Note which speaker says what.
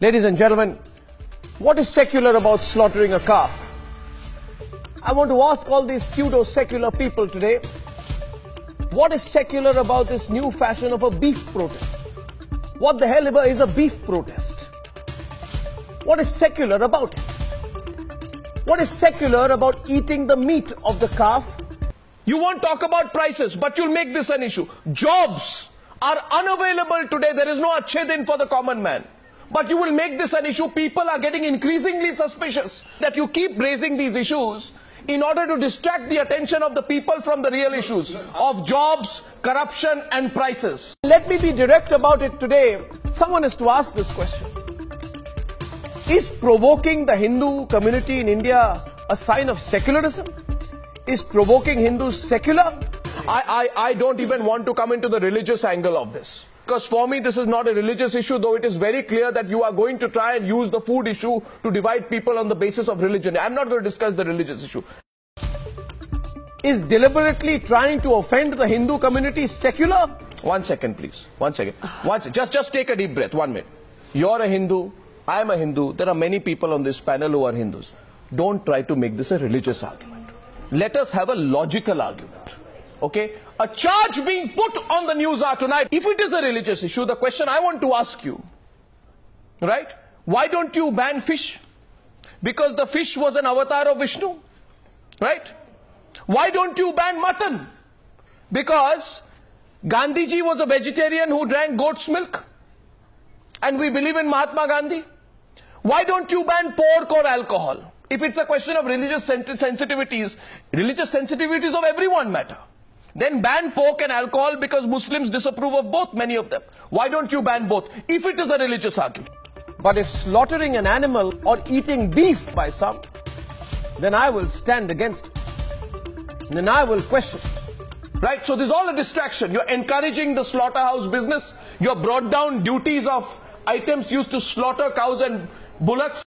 Speaker 1: Ladies and gentlemen, what is secular about slaughtering a calf? I want to ask all these pseudo secular people today what is secular about this new fashion of a beef protest? What the hell ever is a beef protest? What is secular about it? What is secular about eating the meat of the calf? You won't talk about prices, but you'll make this an issue. Jobs are unavailable today. There is no achhe din for the common man. But you will make this an issue. People are getting increasingly suspicious that you keep raising these issues in order to distract the attention of the people from the real issues of jobs, corruption, and prices. Let me be direct about it today. Someone has to ask this question Is provoking the Hindu community in India a sign of secularism? Is provoking Hindus secular? I, I, I don't even want to come into the religious angle of this. Because for me, this is not a religious issue, though it is very clear that you are going to try and use the food issue to divide people on the basis of religion. I'm not going to discuss the religious issue. Is deliberately trying to offend the Hindu community secular? One second, please. One second. One second. Just, just take a deep breath. One minute. You're a Hindu. I am a Hindu. There are many people on this panel who are Hindus. Don't try to make this a religious argument. Let us have a logical argument. Okay? A charge being put on the news hour tonight. If it is a religious issue, the question I want to ask you, right? Why don't you ban fish? Because the fish was an avatar of Vishnu, right? Why don't you ban mutton? Because Gandhiji was a vegetarian who drank goat's milk. And we believe in Mahatma Gandhi. Why don't you ban pork or alcohol? If it's a question of religious sensitivities, religious sensitivities of everyone matter. Then ban pork and alcohol because Muslims disapprove of both, many of them. Why don't you ban both? If it is a religious argument. But if slaughtering an animal or eating beef by some, then I will stand against it. Then I will question. Right? So this is all a distraction. You're encouraging the slaughterhouse business. You're brought down duties of items used to slaughter cows and bullocks.